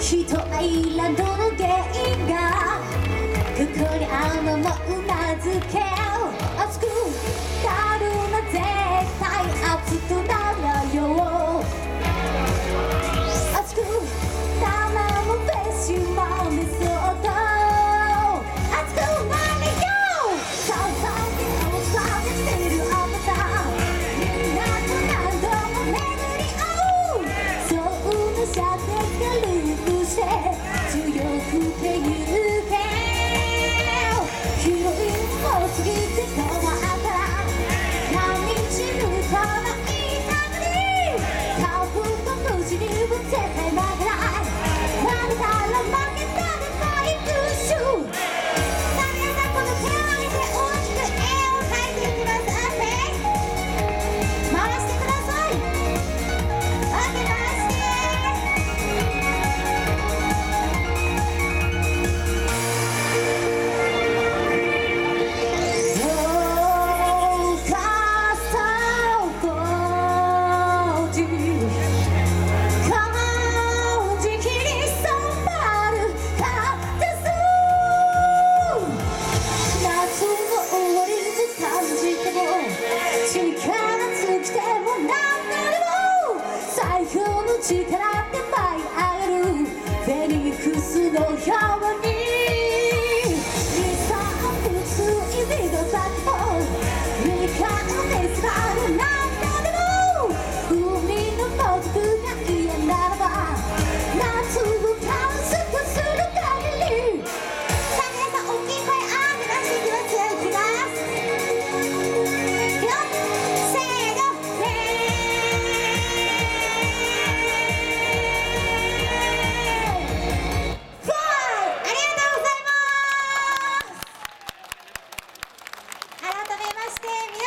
人いらどの原因が。ここにあるのもうなずけ。she could have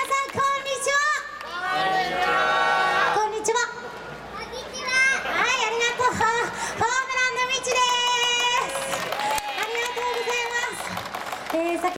皆さん